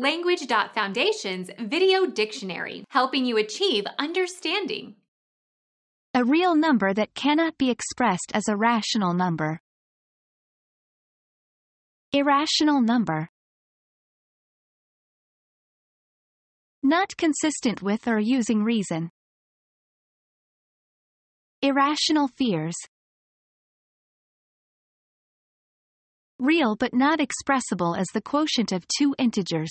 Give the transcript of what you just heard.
Language.Foundation's Video Dictionary, helping you achieve understanding. A real number that cannot be expressed as a rational number. Irrational number. Not consistent with or using reason. Irrational fears. Real but not expressible as the quotient of two integers.